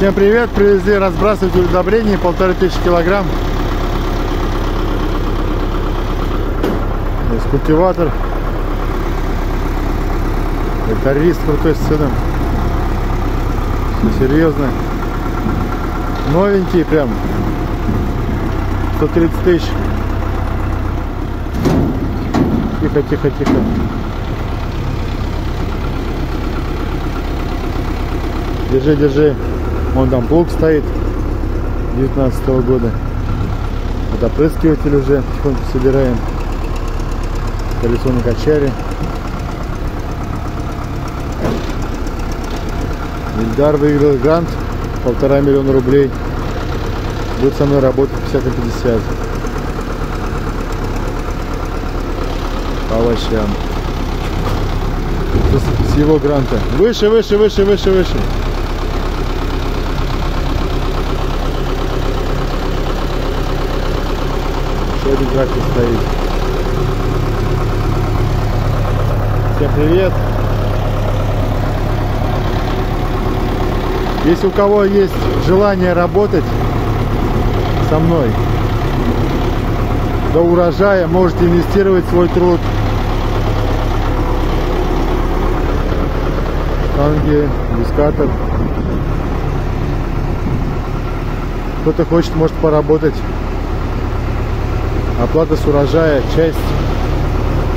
Всем привет! Привезли разбрасыватель удобрений, полторы тысячи килограмм. Есть культиватор. Тракторист крутой с сыном. Все серьезно. Новенький прям. 130 тысяч. Тихо, тихо, тихо. Держи, держи. Вон там плуг стоит 19 -го года. Вот опрыскиватель уже потихоньку собираем. Колесо на качаре. Ильдар выиграл грант полтора миллиона рублей. Будет со мной работать 50 на 50. По овощам. С его гранта. Выше, выше, выше, выше, выше. Еще один трактор стоит. Всем привет. Если у кого есть желание работать со мной до урожая, можете инвестировать свой труд. Танги, дискатор. Кто-то хочет, может поработать оплата с урожая, часть,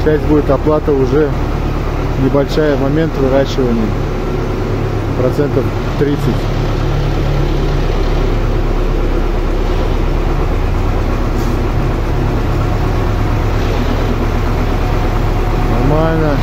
часть будет оплата уже небольшая момент выращивания, процентов 30. Нормально.